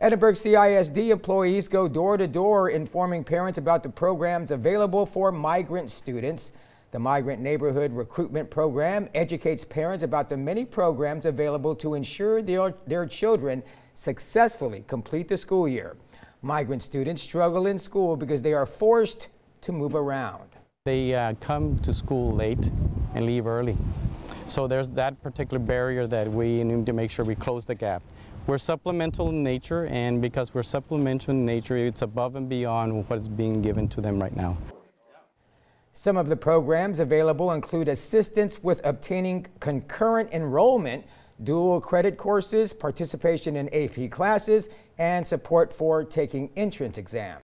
Edinburg CISD employees go door to door informing parents about the programs available for migrant students. The Migrant Neighborhood Recruitment Program educates parents about the many programs available to ensure their, their children successfully complete the school year. Migrant students struggle in school because they are forced to move around. They uh, come to school late and leave early. So there's that particular barrier that we need to make sure we close the gap. We're supplemental in nature, and because we're supplemental in nature, it's above and beyond what is being given to them right now. Some of the programs available include assistance with obtaining concurrent enrollment, dual credit courses, participation in AP classes, and support for taking entrance exams.